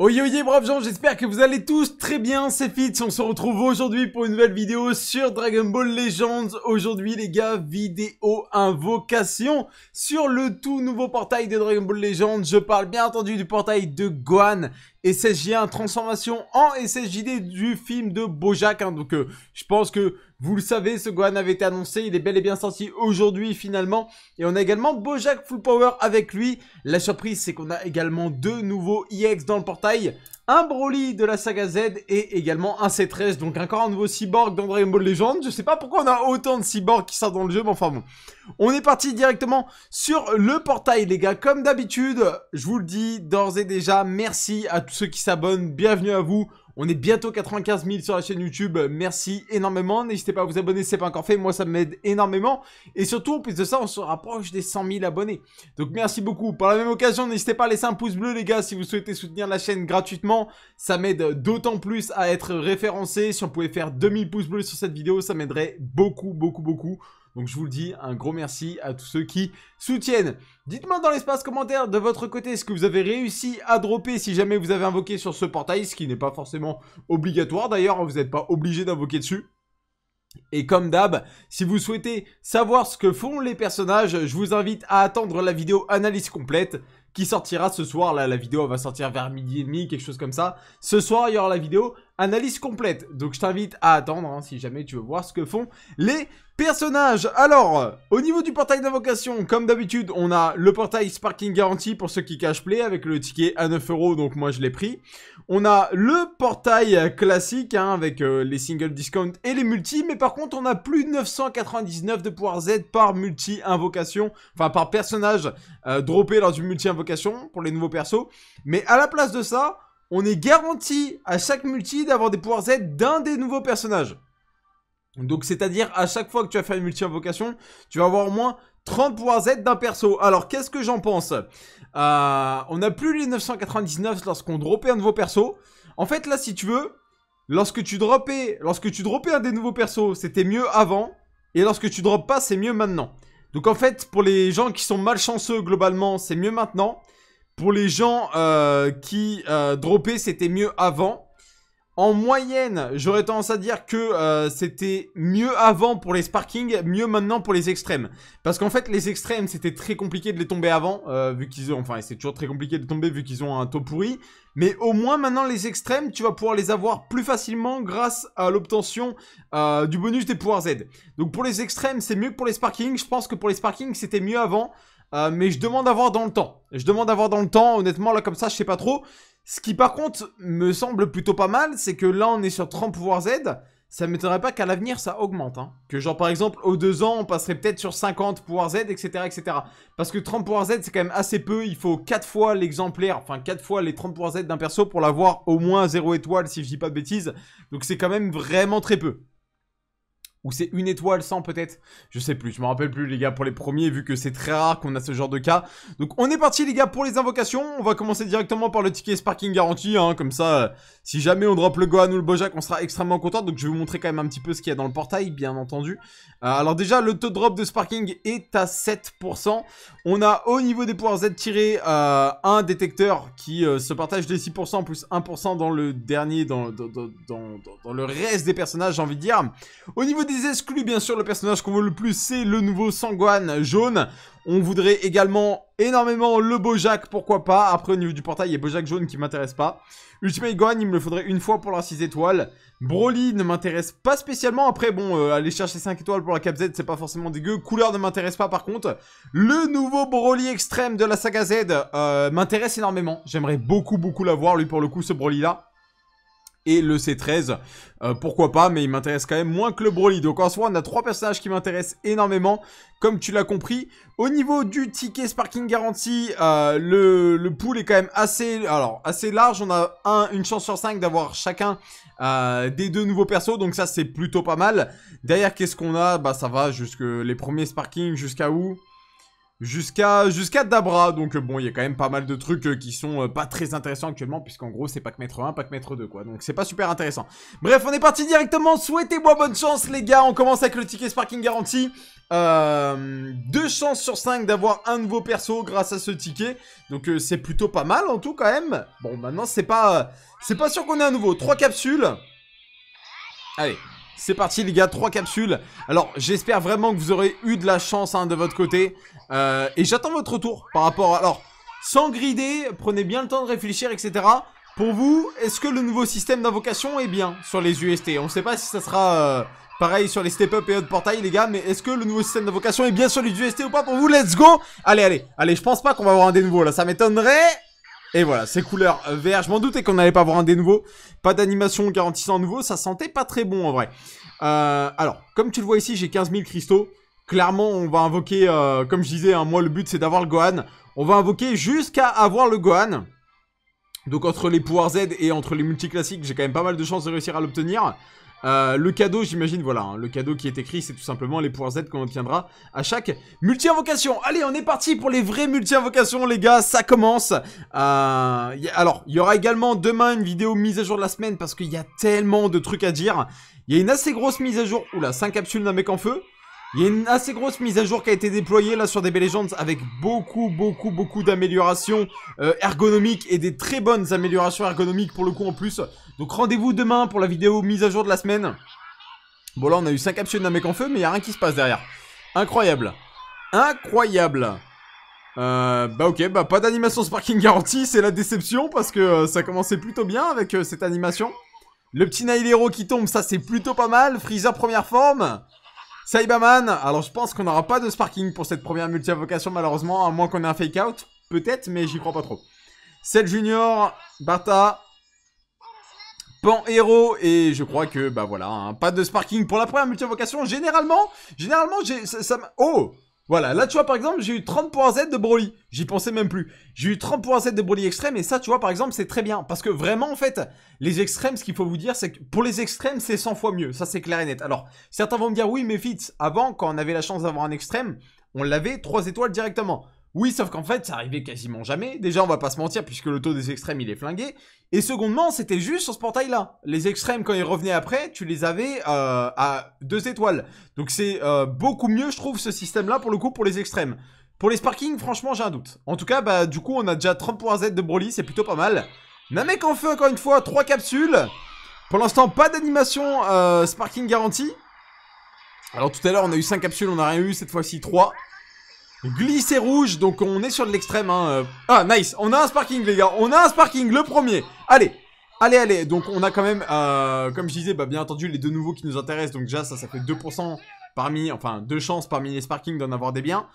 Oye oye braves gens, j'espère que vous allez tous très bien, c'est Fitz, on se retrouve aujourd'hui pour une nouvelle vidéo sur Dragon Ball Legends. Aujourd'hui les gars, vidéo invocation sur le tout nouveau portail de Dragon Ball Legends. Je parle bien entendu du portail de Gohan SSJ1 transformation en SSJD du film de Bojack. Hein. donc euh, je pense que vous le savez, ce Gohan avait été annoncé, il est bel et bien sorti aujourd'hui finalement. Et on a également Bojack Full Power avec lui. La surprise c'est qu'on a également deux nouveaux EX dans le portail un Broly de la saga Z et également un C13, donc encore un nouveau cyborg dans Dragon Ball Legends. Je sais pas pourquoi on a autant de cyborgs qui sortent dans le jeu, mais enfin bon. On est parti directement sur le portail, les gars. Comme d'habitude, je vous le dis d'ores et déjà, merci à tous ceux qui s'abonnent, bienvenue à vous. On est bientôt 95 000 sur la chaîne YouTube. Merci énormément. N'hésitez pas à vous abonner si ce pas encore fait. Moi, ça m'aide énormément. Et surtout, en plus de ça, on se rapproche des 100 000 abonnés. Donc, merci beaucoup. Par la même occasion, n'hésitez pas à laisser un pouce bleu, les gars, si vous souhaitez soutenir la chaîne gratuitement. Ça m'aide d'autant plus à être référencé. Si on pouvait faire 2000 pouces bleus sur cette vidéo, ça m'aiderait beaucoup, beaucoup, beaucoup. Donc je vous le dis, un gros merci à tous ceux qui soutiennent. Dites-moi dans l'espace commentaire de votre côté ce que vous avez réussi à dropper si jamais vous avez invoqué sur ce portail, ce qui n'est pas forcément obligatoire d'ailleurs, vous n'êtes pas obligé d'invoquer dessus. Et comme d'hab, si vous souhaitez savoir ce que font les personnages, je vous invite à attendre la vidéo analyse complète qui sortira ce soir. Là, la vidéo va sortir vers midi et demi, quelque chose comme ça. Ce soir, il y aura la vidéo analyse complète. Donc, je t'invite à attendre hein, si jamais tu veux voir ce que font les personnages. Alors, au niveau du portail d'invocation, comme d'habitude, on a le portail Sparking Guarantee pour ceux qui cash play avec le ticket à 9 euros. Donc, moi, je l'ai pris. On a le portail classique hein, avec euh, les single discount et les multi. Mais par contre, on a plus de 999 de pouvoir Z par multi-invocation. Enfin, par personnage euh, droppé lors du multi-invocation pour les nouveaux persos. Mais à la place de ça, on est garanti à chaque multi d'avoir des pouvoirs Z d'un des nouveaux personnages. Donc c'est-à-dire à chaque fois que tu vas faire une multi-invocation, tu vas avoir au moins 30 pouvoirs Z d'un perso. Alors qu'est-ce que j'en pense? Euh, On n'a plus les 999 lorsqu'on dropait un nouveau perso. En fait là si tu veux, lorsque tu droppais, lorsque tu droppais un des nouveaux persos, c'était mieux avant. Et lorsque tu droppes pas, c'est mieux maintenant. Donc en fait, pour les gens qui sont malchanceux globalement, c'est mieux maintenant. Pour les gens euh, qui euh, droppaient, c'était mieux avant. En moyenne, j'aurais tendance à dire que euh, c'était mieux avant pour les sparking, mieux maintenant pour les extrêmes. Parce qu'en fait, les extrêmes, c'était très compliqué de les tomber avant, euh, vu qu'ils ont... Enfin, c'est toujours très compliqué de tomber vu qu'ils ont un taux pourri. Mais au moins, maintenant, les extrêmes, tu vas pouvoir les avoir plus facilement grâce à l'obtention euh, du bonus des pouvoirs Z. Donc pour les extrêmes, c'est mieux que pour les sparking. Je pense que pour les sparking, c'était mieux avant. mais je demande d'avoir dans le temps. Je demande d'avoir dans le temps, honnêtement, là, comme ça, je sais pas trop. Ce qui par contre me semble plutôt pas mal, c'est que là on est sur 30 pouvoirs Z, ça m'étonnerait pas qu'à l'avenir ça augmente. Hein. Que genre par exemple aux 2 ans on passerait peut-être sur 50 pouvoirs Z, etc. etc. Parce que 30 pouvoirs Z c'est quand même assez peu, il faut 4 fois l'exemplaire, enfin 4 fois les 30 pouvoirs Z d'un perso pour l'avoir au moins 0 étoile si je dis pas de bêtises. Donc c'est quand même vraiment très peu. Ou c'est une étoile sans peut-être? Je sais plus, je me rappelle plus les gars pour les premiers vu que c'est très rare qu'on a ce genre de cas. Donc on est parti les gars pour les invocations. On va commencer directement par le ticket Sparking Garantie. Hein, comme ça, euh, si jamais on drop le Gohan ou le Bojack, on sera extrêmement content. Donc je vais vous montrer quand même un petit peu ce qu'il y a dans le portail, bien entendu. Euh, alors déjà, le taux de drop de Sparking est à 7%. On a au niveau des pouvoirs Z tiré euh, un détecteur qui se partage des 6% plus 1% dans le dernier, dans, dans, dans, dans, le reste des personnages j'ai envie de dire. Au niveau des exclus, bien sûr, le personnage qu'on veut le plus, c'est le nouveau Sangwan jaune. On voudrait également énormément le Bojack, pourquoi pas. Après, au niveau du portail, il y a Bojack jaune qui m'intéresse pas. Ultimate Gohan, il me le faudrait une fois pour la 6 étoiles. Broly ne m'intéresse pas spécialement. Après, bon, euh, aller chercher 5 étoiles pour la Cap Z, c'est pas forcément dégueu. Couleur ne m'intéresse pas, par contre. Le nouveau Broly extrême de la saga Z euh, m'intéresse énormément. J'aimerais beaucoup, beaucoup l'avoir, lui, pour le coup, ce Broly-là et le C13. Euh, pourquoi pas, mais il m'intéresse quand même moins que le Broly. Donc en soi, on a trois personnages qui m'intéressent énormément, comme tu l'as compris. Au niveau du ticket Sparking Guarantee, euh, le, le pool est quand même assez, alors, assez large. On a un, une chance sur 5 d'avoir chacun euh, des deux nouveaux persos, donc ça c'est plutôt pas mal. Derrière, qu'est-ce qu'on a? Bah ça va jusque les premiers Sparking, jusqu'à où? Jusqu'à jusqu'à Dabra. Donc bon, il y a quand même pas mal de trucs qui sont pas très intéressants actuellement, puisqu'en gros, c'est pack maître 1, pack maître 2, quoi. Donc c'est pas super intéressant. Bref, on est parti directement. Souhaitez-moi bonne chance, les gars. On commence avec le ticket Sparking Garantie. Euh, deux chances sur 5 d'avoir un nouveau perso grâce à ce ticket. Donc c'est plutôt pas mal en tout quand même. Bon, maintenant c'est pas c'est pas sûr qu'on ait un nouveau. Trois capsules. Allez, c'est parti les gars, trois capsules. Alors j'espère vraiment que vous aurez eu de la chance hein, de votre côté. Euh, et j'attends votre retour par rapport. Alors, sans grider, prenez bien le temps de réfléchir, etc. Pour vous, est-ce que le nouveau système d'invocation est bien sur les UST On ne sait pas si ça sera... Euh, pareil sur les step-up et autres portails les gars Mais est-ce que le nouveau système d'invocation est bien sur les UST ou pas pour vous? Let's go Allez allez allez je pense pas qu'on va avoir un des nouveaux là Ça m'étonnerait et voilà, c'est couleur vert. Je m'en doutais qu'on n'allait pas avoir un des nouveaux. Pas d'animation garantissant un nouveau. Ça sentait pas très bon en vrai. Euh, alors, comme tu le vois ici, j'ai 15 000 cristaux. Clairement, on va invoquer, euh, comme je disais, hein, moi le but c'est d'avoir le Gohan. On va invoquer jusqu'à avoir le Gohan. Donc entre les pouvoirs Z et entre les multiclassiques, j'ai quand même pas mal de chances de réussir à l'obtenir. Euh, le cadeau, j'imagine, voilà, hein, le cadeau qui est écrit, c'est tout simplement les pouvoirs Z qu'on obtiendra à chaque multi-invocation. Allez, on est parti pour les vraies multi-invocations, les gars, ça commence. Euh, alors, il y aura également demain une vidéo mise à jour de la semaine parce qu'il y a tellement de trucs à dire. Il y a une assez grosse mise à jour, oula, 5 capsules d'un mec en feu. Il y a une assez grosse mise à jour qui a été déployée là sur DB Legends avec beaucoup, beaucoup, beaucoup d'améliorations euh, ergonomiques et des très bonnes améliorations ergonomiques pour le coup en plus. Donc rendez-vous demain pour la vidéo mise à jour de la semaine. Bon là on a eu 5 capsules d'un mec en feu mais il a rien qui se passe derrière. Incroyable. Incroyable. Euh, bah ok, bah pas d'animation Sparking garantie, c'est la déception parce que euh, ça commençait plutôt bien avec euh, cette animation. Le petit Nailero qui tombe, ça c'est plutôt pas mal. Freezer première forme. Cyberman, alors je pense qu'on n'aura pas de sparking pour cette première multi-invocation malheureusement, à moins qu'on ait un fake out, peut-être, mais j'y crois pas trop. Cell Junior, Bata, Pan Hero, et je crois que, bah voilà, hein, pas de sparking pour la première multi-invocation. Généralement, généralement, j'ai, ça, ça Oh voilà, là tu vois par exemple, j'ai eu 30 points Z de Broly. J'y pensais même plus. J'ai eu 30 points Z de Broly extrême et ça tu vois par exemple c'est très bien. Parce que vraiment en fait, les extrêmes, ce qu'il faut vous dire c'est que pour les extrêmes c'est 100 fois mieux. Ça c'est clair et net. Alors, certains vont me dire oui mais Fitz, avant quand on avait la chance d'avoir un extrême, on l'avait 3 étoiles directement. Oui, sauf qu'en fait, ça arrivait quasiment jamais. Déjà, on va pas se mentir, puisque le taux des extrêmes, il est flingué. Et secondement, c'était juste sur ce portail-là. Les extrêmes, quand ils revenaient après, tu les avais euh, à deux étoiles. Donc c'est euh, beaucoup mieux, je trouve, ce système-là, pour le coup, pour les extrêmes. Pour les sparking, franchement, j'ai un doute. En tout cas, bah, du coup, on a déjà 30 points de Broly, c'est plutôt pas mal. Namek en feu, encore une fois, 3 capsules. Pour l'instant, pas d'animation euh, sparking garantie. Alors tout à l'heure, on a eu 5 capsules, on n'a rien eu, cette fois-ci 3. Glisser rouge, donc on est sur de l'extrême. Hein. Euh. Ah, nice. On a un sparking, les gars. On a un sparking, le premier. Allez. Allez, allez. Donc on a quand même, euh, comme je disais, bah, bien entendu, les deux nouveaux qui nous intéressent. Donc déjà, ça, ça fait 2% parmi, enfin, deux chances parmi les sparking d'en avoir des biens.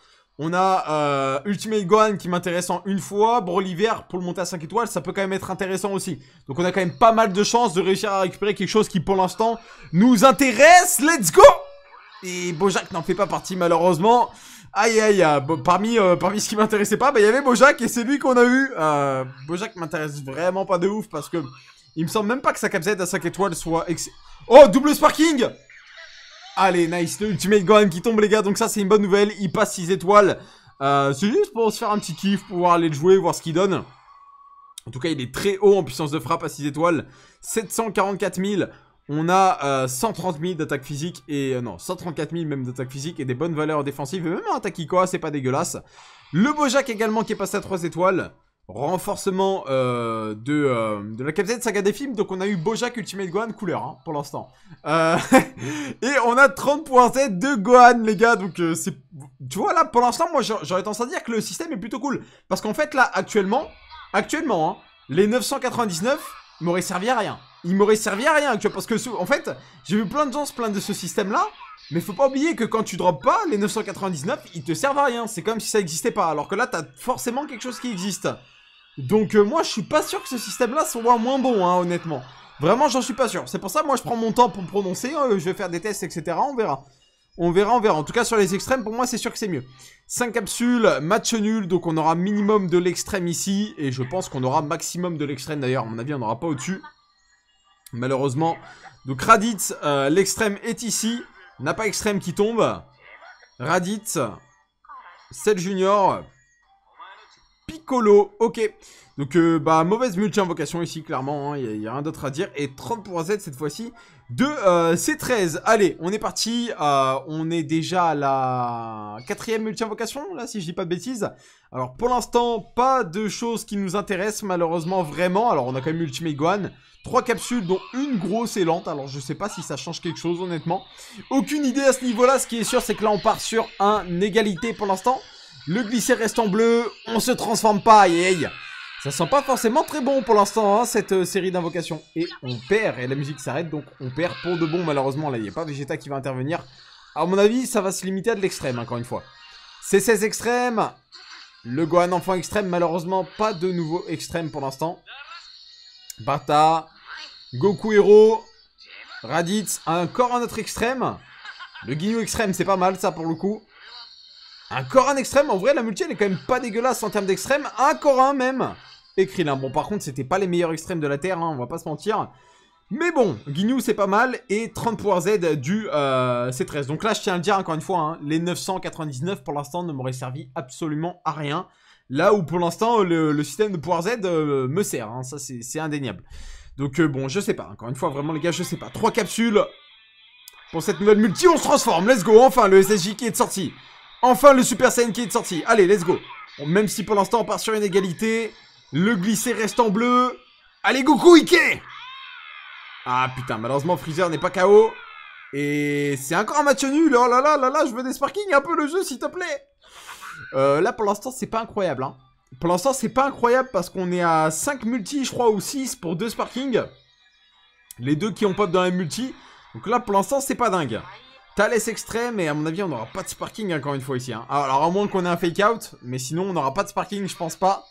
On a euh, Ultimate Gohan qui m'intéresse en une fois. Broly vert pour le monter à 5 étoiles, ça peut quand même être intéressant aussi. Donc on a quand même pas mal de chances de réussir à récupérer quelque chose qui pour l'instant nous intéresse. Let's go Et Bojack n'en fait pas partie malheureusement. Aïe aïe, aïe. parmi, euh, parmi ce qui m'intéressait pas, bah il y avait Bojack et c'est lui qu'on a eu. Euh, Bojack m'intéresse vraiment pas de ouf parce que il me semble même pas que sa cap Z à 5 étoiles soit Oh, double sparking Allez, nice, le Ultimate Gohan qui tombe les gars, donc ça c'est une bonne nouvelle, il passe 6 étoiles. Euh, c'est juste pour se faire un petit kiff, pouvoir aller le jouer, voir ce qu'il donne. En tout cas, il est très haut en puissance de frappe à 6 étoiles. 744 000. On a 130 euh, 000 d'attaque physique et... Euh, non, 134 000 même d'attaque physique et des bonnes valeurs défensives. Et même un Takikoa, c'est pas dégueulasse. Le Bojack également qui est passé à 3 étoiles. Renforcement euh, de, de la capsule saga des films. Donc on a eu Bojack Ultimate Gohan couleur hein, pour l'instant. et on a 30 points Z de Gohan les gars. Donc c'est... Tu vois là pour l'instant moi j'aurais tendance à dire que le système est plutôt cool. Parce qu'en fait là actuellement... Actuellement hein, les 999 m'auraient servi à rien il m'aurait servi à rien, tu vois, parce que, en fait, j'ai vu plein de gens se plaindre de ce système-là, mais faut pas oublier que quand tu drops pas, les 999, ils te servent à rien, c'est comme si ça existait pas, alors que là, t'as forcément quelque chose qui existe. Donc, euh, moi, je suis pas sûr que ce système-là soit moins bon, hein, honnêtement. Vraiment, j'en suis pas sûr. C'est pour ça, moi, je prends mon temps pour me prononcer, euh, je vais faire des tests, etc., on verra. On verra, on verra. En tout cas, sur les extrêmes, pour moi, c'est sûr que c'est mieux. 5 capsules, match nul, donc on aura minimum de l'extrême ici, et je pense qu'on aura maximum de l'extrême d'ailleurs, à mon avis, on n'aura pas au-dessus. Malheureusement. Donc Raditz, euh, l'extrême est ici. N'a pas extrême qui tombe. Raditz. 7 junior. Ok. Donc, euh, bah, mauvaise multi-invocation ici, clairement. Il hein, n'y a, rien d'autre à dire. Et 30 pour Z cette fois-ci de euh, C13. Allez, on est parti. Euh, on est déjà à la quatrième multi-invocation, là, si je dis pas de bêtises. Alors, pour l'instant, pas de choses qui nous intéressent, malheureusement, vraiment. Alors, on a quand même Ultimate Gohan. Trois capsules, dont une grosse et lente. Alors, je sais pas si ça change quelque chose, honnêtement. Aucune idée à ce niveau-là. Ce qui est sûr, c'est que là, on part sur un égalité pour l'instant. Le glisser reste en bleu. On se transforme pas. Aïe. Ça sent pas forcément très bon pour l'instant, hein, cette euh, série d'invocations. Et on perd, et la musique s'arrête, donc on perd pour de bon, malheureusement. Là, il n'y a pas Vegeta qui va intervenir. À mon avis, ça va se limiter à de l'extrême, encore une fois. C16 extrême. Le Gohan enfant extrême, malheureusement, pas de nouveau extrême pour l'instant. Bata. Goku héros. Raditz. Encore un autre extrême. Le Ginyu extrême, c'est pas mal, ça, pour le coup. Un extrême. En vrai, la multi, elle est quand même pas dégueulasse en termes d'extrême. Un, même écrit là. Bon, par contre, c'était pas les meilleurs extrêmes de la Terre, hein, on va pas se mentir. Mais bon, Ginyu c'est pas mal, et 30 pouvoirs Z du euh, C13. Donc là, je tiens à le dire encore une fois, hein, les 999 pour l'instant ne m'auraient servi absolument à rien. Là où pour l'instant, le, système de pouvoir Z euh, me sert, hein, ça c'est indéniable. Donc euh, bon, je sais pas, encore une fois, vraiment les gars, je sais pas. Trois capsules pour cette nouvelle multi, on se transforme, let's go, enfin le SSJ qui est sorti. Enfin le Super Saiyan qui est sorti, allez, let's go. même si pour l'instant on part sur une égalité, le glisser reste en bleu. Allez, Goku, Ike Ah, putain, malheureusement, Freezer n'est pas KO. Et c'est encore un match nul. Oh là là là là, je veux des sparking un peu le jeu, s'il te plaît. Euh, là, pour l'instant, c'est pas incroyable. Hein. Pour l'instant, c'est pas incroyable parce qu'on est à 5 multi, je crois, ou 6 pour 2 sparking. Les deux qui ont pop dans la multi. Donc là, pour l'instant, c'est pas dingue. Thales extrême, et à mon avis, on n'aura pas de sparking encore une fois ici. Hein. Alors, à moins qu'on ait un fake out, mais sinon, on n'aura pas de sparking, je pense pas.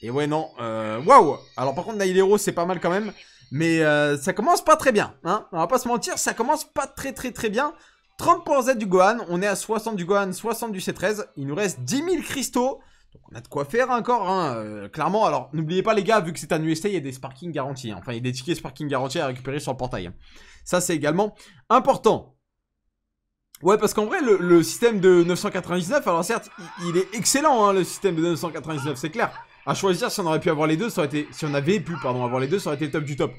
Et ouais, non. Euh, waouh Alors par contre, Nailero, c'est pas mal quand même. Mais euh, ça commence pas très bien. Hein on va pas se mentir, ça commence pas très très très bien. 30 pour Z du Gohan. On est à 60 du Gohan, 60 du C13. Il nous reste 10 000 cristaux. Donc on a de quoi faire encore, hein, euh, clairement. Alors, n'oubliez pas les gars, vu que c'est un UST, il y a des sparking garantis. Enfin, il y a des tickets sparking garantis à récupérer sur le portail. Ça, c'est également important. Ouais, parce qu'en vrai, le, système de 999, alors certes, il, est excellent, le système de 999, c'est clair à choisir si on aurait pu avoir les deux, ça aurait si on avait pu, pardon, avoir les deux, ça aurait été le top du top.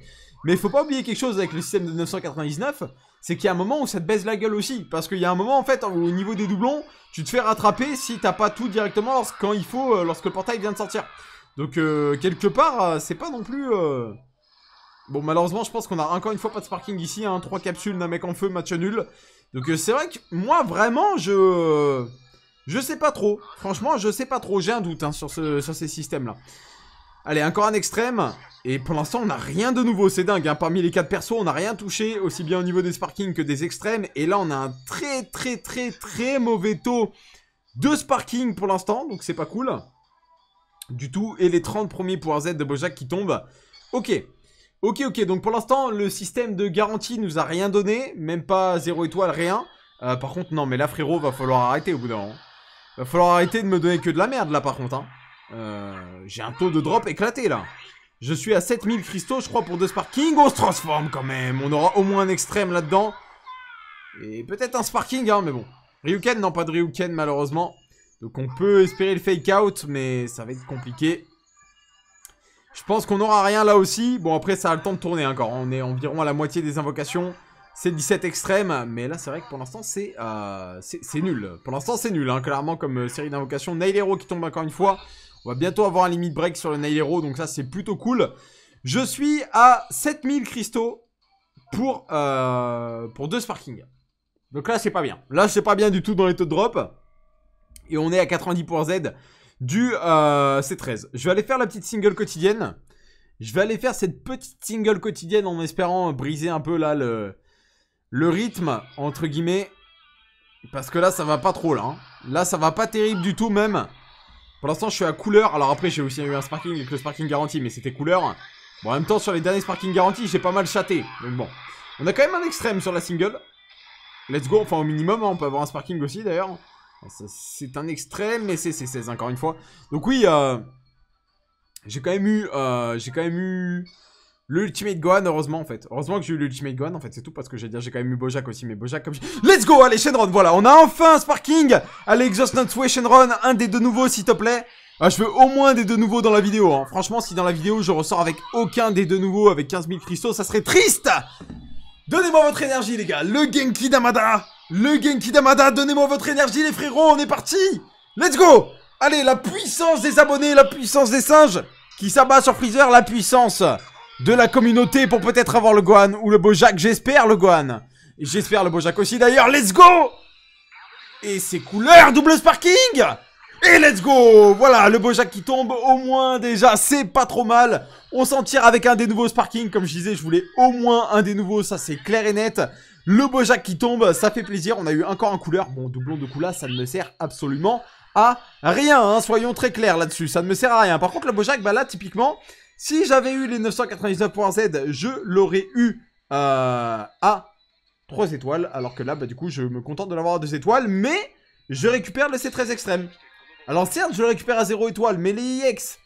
Mais il faut pas oublier quelque chose avec le système de 999, c'est qu'il y a un moment où ça te baisse la gueule aussi. Parce qu'il y a un moment, en fait, au niveau des doublons, tu te fais rattraper si t'as pas tout directement quand il faut, euh, lorsque le portail vient de sortir. Donc, euh, quelque part, euh, c'est pas non plus... Bon, malheureusement, je pense qu'on a encore une fois pas de sparking ici, hein, trois capsules d'un mec en feu, match nul. Donc, c'est vrai que moi, vraiment, je... Je sais pas trop. Franchement, je sais pas trop. J'ai un doute hein, sur, ce, sur ces systèmes-là. Allez, encore un extrême. Et pour l'instant, on n'a rien de nouveau. C'est dingue. Hein. Parmi les 4 persos, on n'a rien touché. Aussi bien au niveau des sparking que des extrêmes. Et là, on a un très, très, très, très mauvais taux de sparking pour l'instant. Donc, c'est pas cool. Du tout. Et les 30 premiers pouvoirs Z de Bojack qui tombent. Ok. Ok, ok. Donc, pour l'instant, le système de garantie nous a rien donné. Même pas 0 étoile, rien. Euh, par contre, non, mais là, frérot, va falloir arrêter au bout d'un moment. Va falloir arrêter de me donner que de la merde là par contre. Hein. Euh, J'ai un taux de drop éclaté là. Je suis à 7000 cristaux je crois pour deux sparking. On se transforme quand même. On aura au moins un extrême là-dedans. Et peut-être un sparking hein mais bon. Ryuken, non pas de Ryuken malheureusement. Donc on peut espérer le fake out mais ça va être compliqué. Je pense qu'on aura rien là aussi. Bon après ça a le temps de tourner encore. On est environ à la moitié des invocations. C'est 17 extrêmes, mais là c'est vrai que pour l'instant c'est euh, nul. Pour l'instant c'est nul, hein, clairement comme euh, série d'invocations. Nailero qui tombe encore une fois. On va bientôt avoir un limit break sur le Nailero, donc ça c'est plutôt cool. Je suis à 7000 cristaux pour, euh, pour deux sparking. Donc là c'est pas bien. Là c'est pas bien du tout dans les taux de drop. Et on est à 90 pour Z du euh, C13. Je vais aller faire la petite single quotidienne. Je vais aller faire cette petite single quotidienne en espérant briser un peu là le, le rythme, entre guillemets. Parce que là, ça va pas trop, là. Hein. Là, ça va pas terrible du tout, même. Pour l'instant, je suis à couleur. Alors après, j'ai aussi eu un sparking avec le sparking garanti, mais c'était couleur. Bon, en même temps, sur les derniers sparking garantis, j'ai pas mal chaté. Donc bon. On a quand même un extrême sur la single. Let's go. Enfin, au minimum, hein, on peut avoir un sparking aussi, d'ailleurs. C'est un extrême, mais c'est 16, encore une fois. Donc oui, euh, j'ai quand même eu... Euh, j'ai quand même eu Le Ultimate Gohan, heureusement, en fait. Heureusement que j'ai eu l'Ultimate Gohan, en fait, c'est tout, parce que j'ai dire, j'ai quand même eu Bojack aussi, mais Bojack comme... Let's go Allez, Shenron, voilà, on a enfin un Sparking Allez, Exhaust Not Way Shenron, un des deux nouveaux, s'il te plaît ah, je veux au moins des deux nouveaux dans la vidéo. Hein. Franchement, si dans la vidéo, je ressors avec aucun des deux nouveaux, avec 15 000 cristaux, ça serait triste Donnez-moi votre énergie, les gars Le Genki Damada Le Genki Damada, donnez-moi votre énergie, les frérots, on est parti Let's go Allez, la puissance des abonnés, la puissance des singes qui s'abat sur Freezer, la puissance de la communauté pour peut-être avoir le Gohan ou le Bojack, j'espère le Gohan. J'espère le Bojack aussi d'ailleurs, let's go Et ses couleurs, double sparking et let's go Voilà, le Bojack qui tombe, au moins déjà, c'est pas trop mal. On s'en tire avec un des nouveaux Sparking, comme je disais, je voulais au moins un des nouveaux, ça c'est clair et net. Le Bojack qui tombe, ça fait plaisir, on a eu encore un couleur. Bon, doublon de couleur, ça ne me sert absolument à rien, hein, soyons très clairs là-dessus, ça ne me sert à rien. Par contre, le Bojack, bah là, typiquement, si j'avais eu les 999.Z, je l'aurais eu euh, à 3 étoiles, alors que là, bah du coup, je me contente de l'avoir à 2 étoiles, mais je récupère le C13 extrême. Alors certes, je le récupère à 0 étoile, mais les EX,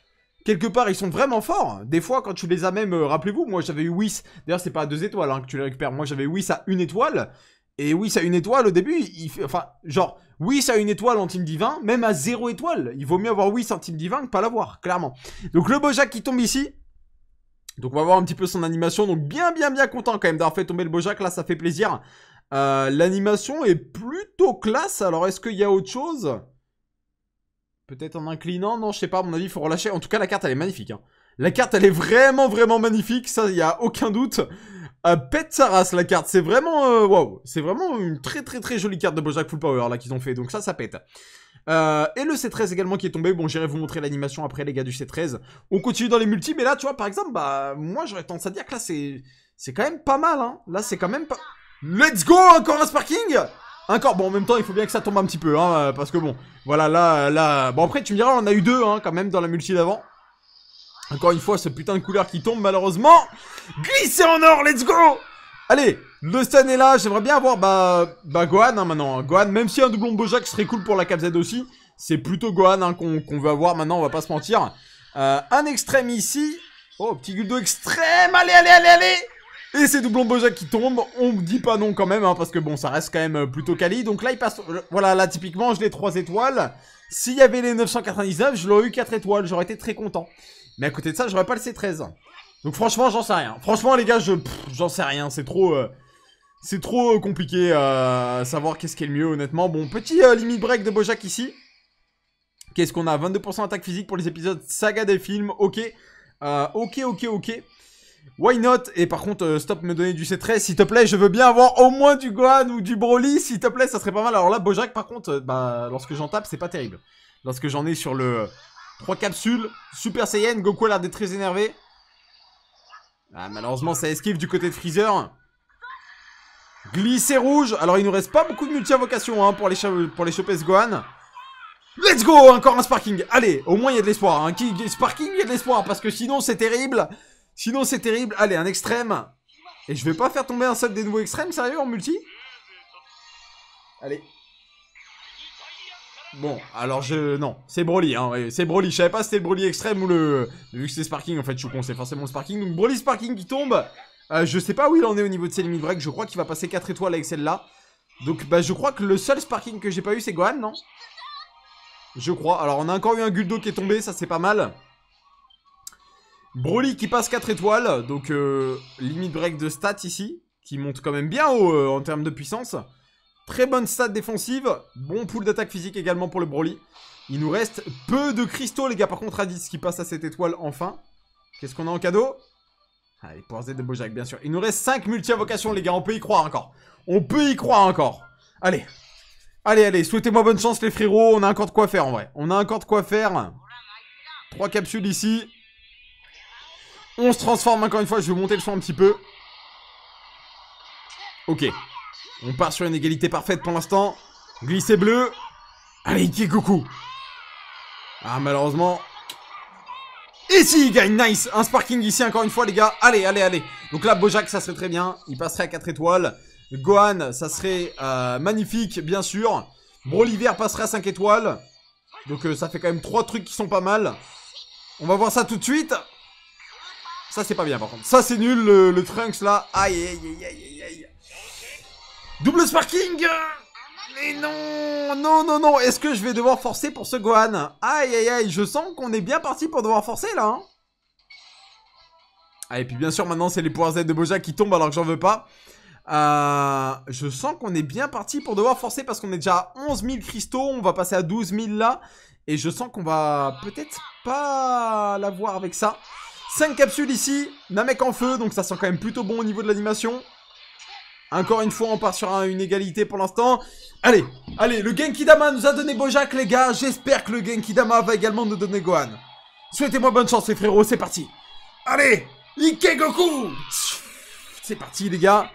quelque part, ils sont vraiment forts. Des fois, quand tu les as même, euh, rappelez-vous, moi j'avais eu Whis. D'ailleurs, c'est pas à 2 étoiles hein, que tu les récupères. Moi j'avais Whis à 1 étoile. Et Whis à 1 étoile, au début, il fait... Enfin, genre, Whis à 1 étoile en team divin, même à 0 étoile. Il vaut mieux avoir Whis en team divin que pas l'avoir, clairement. Donc le Bojack qui tombe ici. Donc on va voir un petit peu son animation. Donc bien, bien, bien content quand même d'avoir fait tomber le Bojack. Là, ça fait plaisir. Euh, l'animation est plutôt classe. Alors, est-ce qu'il y a autre chose? Peut-être en inclinant, non, je sais pas, à mon avis, il faut relâcher. En tout cas, la carte, elle est magnifique. Hein. La carte, elle est vraiment, vraiment magnifique, ça, il y a aucun doute. Euh, pète sa la carte, c'est vraiment, euh, waouh, c'est vraiment une très, très, très jolie carte de Bojack Full Power, là, qu'ils ont fait, donc ça, ça pète. Euh, et le C13 également qui est tombé, bon, j'irai vous montrer l'animation après, les gars, du C13. On continue dans les multis, mais là, tu vois, par exemple, bah, moi, j'aurais tendance à dire que là, c'est, c'est quand même pas mal, hein. Là, c'est quand même pas... Let's go, encore un Sparking encore, bon, en même temps, il faut bien que ça tombe un petit peu, hein, parce que bon, voilà, là, là... Bon, après, tu me diras, on a eu deux, hein, quand même, dans la multi d'avant. Encore une fois, ce putain de couleur qui tombe, malheureusement. Glisser en or, let's go Allez, le stun est là, j'aimerais bien avoir, bah, bah Gohan, hein, maintenant. Gohan, même si un doublon Bojack serait cool pour la Cap Z aussi, c'est plutôt Gohan hein, qu'on veut avoir maintenant, on va pas se mentir. Euh, un extrême ici. Oh, petit Guldo extrême, allez, allez, allez, allez et c'est doublon Bojack qui tombe, on dit pas non quand même, hein, parce que bon, ça reste quand même euh, plutôt quali. Donc là, il passe... Euh, voilà, là, typiquement, je l'ai 3 étoiles. S'il y avait les 999, je l'aurais eu 4 étoiles, j'aurais été très content. Mais à côté de ça, j'aurais pas le C13. Donc franchement, j'en sais rien. Franchement, les gars, je j'en sais rien, c'est trop... Euh, c'est trop compliqué à savoir qu'est-ce qui est le mieux, honnêtement. Bon, petit limit break de Bojack ici. Qu'est-ce qu'on a? 22% attaque physique pour les épisodes saga des films, ok. ok, ok, ok. Why not? Et par contre, euh, stop me donner du C13, s'il te plaît, je veux bien avoir au moins du Gohan ou du Broly, s'il te plaît, ça serait pas mal. Alors là, Bojack, par contre, euh, bah, lorsque j'en tape, c'est pas terrible. Lorsque j'en ai sur le 3 capsules, Super Saiyan, Goku a l'air d'être très énervé. Ah, malheureusement, ça esquive du côté de Freezer. Glisser rouge. Alors, il nous reste pas beaucoup de multi-invocations hein, pour, les pour les choper ce Gohan. Let's go Encore un Sparking Allez, au moins il y a de l'espoir. Hein. Sparking, il y a de l'espoir, parce que sinon c'est terrible. Sinon, c'est terrible. Allez, un extrême. Et je vais pas faire tomber un seul des nouveaux extrêmes, sérieux, en multi Allez. Bon, alors je... Non, c'est Broly, hein, c'est Broly. Je savais pas si c'était le Broly extrême ou le... Vu que c'est Sparking, en fait, je suis con, c'est forcément Sparking. Donc Broly Sparking qui tombe. Euh, je sais pas où il en est au niveau de ses limites break. Je crois qu'il va passer 4 étoiles avec celle-là. Donc, bah, je crois que le seul Sparking que j'ai pas eu, c'est Gohan, non? Je crois. Alors, on a encore eu un Guldo qui est tombé, ça c'est pas mal. Broly qui passe 4 étoiles, donc euh, limite break de stats ici, qui monte quand même bien haut euh, en termes de puissance. Très bonne stat défensive, bon pool d'attaque physique également pour le Broly. Il nous reste peu de cristaux les gars, par contre Raditz qui passe à cette étoile enfin. Qu'est-ce qu'on a en cadeau? Allez, pour Z de Bojack bien sûr. Il nous reste 5 multi-invocations les gars, on peut y croire encore. On peut y croire encore. Allez, allez, allez, souhaitez-moi bonne chance les frérots, on a encore de quoi faire en vrai. On a encore de quoi faire. 3 capsules ici. On se transforme encore une fois, je vais monter le son un petit peu. Ok. On part sur une égalité parfaite pour l'instant. Glisser bleu. Allez, coucou. Ah, malheureusement. Et si, il gagne, nice Un sparking ici encore une fois, les gars. Allez, allez, allez. Donc là, Bojack, ça serait très bien. Il passerait à 4 étoiles. Gohan, ça serait euh, magnifique, bien sûr. Broliver passerait à 5 étoiles. Donc euh, ça fait quand même 3 trucs qui sont pas mal. On va voir ça tout de suite. Ça, c'est pas bien, par contre. Ça, c'est nul, le, Trunks, là. Aïe, aïe, aïe, aïe, aïe. Double sparking Mais non Non, non, non Est-ce que je vais devoir forcer pour ce Gohan? Aïe, aïe, aïe. Je sens qu'on est bien parti pour devoir forcer, là. Hein. Ah, et puis, bien sûr, maintenant, c'est les pouvoirs Z de Bojack qui tombent alors que j'en veux pas. Euh, je sens qu'on est bien parti pour devoir forcer parce qu'on est déjà à 11 000 cristaux. On va passer à 12 000 là. Et je sens qu'on va peut-être pas l'avoir avec ça. 5 capsules ici. Namek en feu. Donc ça sent quand même plutôt bon au niveau de l'animation. Encore une fois, on part sur une égalité pour l'instant. Allez, allez, le Genkidama nous a donné Bojack, les gars. J'espère que le Genkidama va également nous donner Gohan. Souhaitez-moi bonne chance, les frérots. C'est parti. Allez, Ike Goku C'est parti, les gars.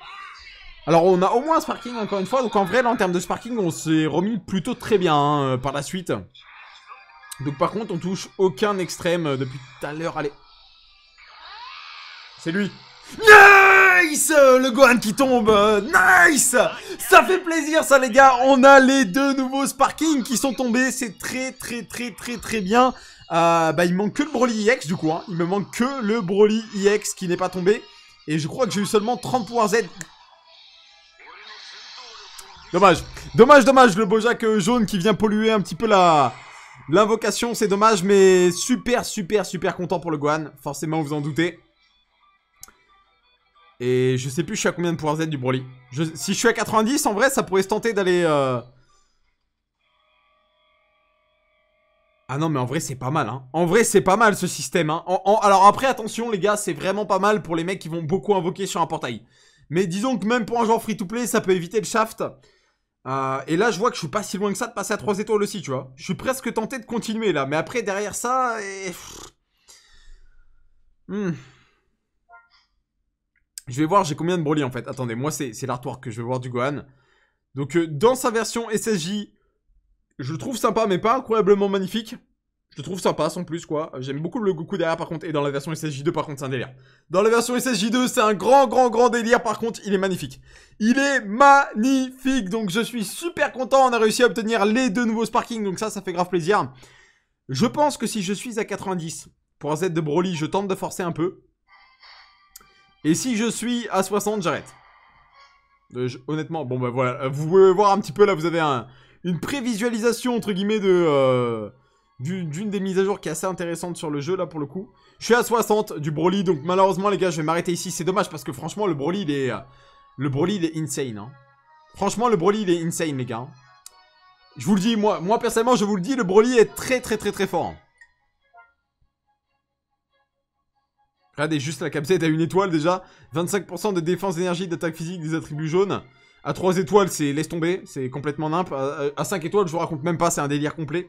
Alors on a au moins un sparking encore une fois, donc en vrai là en termes de sparking on s'est remis plutôt très bien hein, par la suite. Donc par contre on touche aucun extrême euh, depuis tout à l'heure, allez. C'est lui. Nice Le Gohan qui tombe Nice Ça fait plaisir ça les gars On a les deux nouveaux sparking qui sont tombés, c'est très très très très très bien. Euh, bah manque que le Broly EX du coup, hein. il me manque que le Broly EX qui n'est pas tombé. Et je crois que j'ai eu seulement 30 points Z Dommage. Dommage, dommage, le Bojack euh, jaune qui vient polluer un petit peu la... L'invocation, c'est dommage, mais super, super, super content pour le Gohan. Forcément, vous en doutez. Et je sais plus je suis à combien de pouvoir Z du Broly. si je suis à 90, en vrai, ça pourrait se tenter d'aller... Euh, ah non, mais en vrai, c'est pas mal, hein. En vrai, c'est pas mal, ce système, hein. Alors après, attention, les gars, c'est vraiment pas mal pour les mecs qui vont beaucoup invoquer sur un portail. Mais disons que même pour un joueur free-to-play, ça peut éviter le shaft. Euh, et là, je vois que je suis pas si loin que ça de passer à 3 étoiles aussi, tu vois. Je suis presque tenté de continuer là. Mais après, derrière ça... Et... Hmm. Je vais voir, j'ai combien de Broly en fait. Attendez, moi c'est l'artwork que je vais voir du Gohan. Donc euh, dans sa version SSJ, je le trouve sympa mais pas incroyablement magnifique. Je le trouve sympa, sans plus, quoi. J'aime beaucoup le Goku derrière, par contre. Et dans la version SSJ2, par contre, c'est un délire. Dans la version SSJ2, c'est un grand, grand, grand délire. Par contre, il est magnifique. Il est magnifique. Donc, je suis super content. On a réussi à obtenir les deux nouveaux Sparking. Donc ça, ça fait grave plaisir. Je pense que si je suis à 90 pour Z de Broly, je tente de forcer un peu. Et si je suis à 60, j'arrête. Euh, honnêtement, bon bah voilà. Vous pouvez voir un petit peu là, vous avez un, une prévisualisation, entre guillemets, de... Euh, d'une des mises à jour qui est assez intéressante sur le jeu là pour le coup. Je suis à 60 du Broly donc malheureusement les gars je vais m'arrêter ici. C'est dommage parce que franchement le Broly il est... Le Broly est insane hein. Franchement le Broly il est insane les gars. Je vous le dis moi, moi personnellement je vous le dis le Broly est très très très très fort. Regardez juste la capsule à une étoile déjà. 25% de défense d'énergie d'attaque physique des attributs jaunes. À 3 étoiles c'est laisse tomber, c'est complètement nimp. À, 5 étoiles je vous raconte même pas, c'est un délire complet.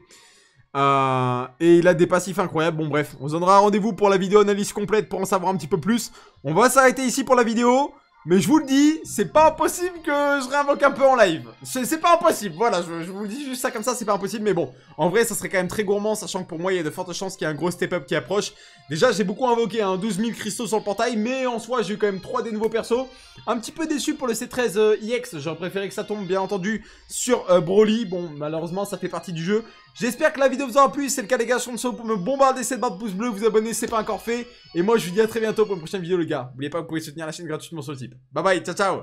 Euh, et il a des passifs incroyables. Bon bref, on se donnera rendez-vous pour la vidéo analyse complète pour en savoir un petit peu plus. On va s'arrêter ici pour la vidéo. Mais je vous le dis, c'est pas impossible que je réinvoque un peu en live. C'est pas impossible, voilà, je, vous le dis juste ça comme ça, c'est pas impossible. Mais bon, en vrai, ça serait quand même très gourmand, sachant que pour moi, il y a de fortes chances qu'il y ait un gros step-up qui approche. Déjà, j'ai beaucoup invoqué, hein, 12 000 cristaux sur le portail, mais en soi, j'ai eu quand même 3 des nouveaux persos. Un petit peu déçu pour le C13 euh, EX, j'aurais préféré que ça tombe, bien entendu, sur euh, Broly. Bon, malheureusement, ça fait partie du jeu. J'espère que la vidéo vous aura plu, c'est le cas les gars, je compte sur pour me bombarder cette barre de pouce bleu, vous abonner c'est pas encore fait. Et moi je vous dis à très bientôt pour une prochaine vidéo les gars. N'oubliez pas, vous pouvez soutenir la chaîne gratuitement sur le site. Bye bye, ciao ciao